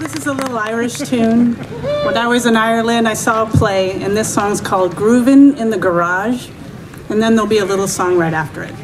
this is a little Irish tune. When I was in Ireland, I saw a play, and this song's called Groovin' in the Garage, and then there'll be a little song right after it.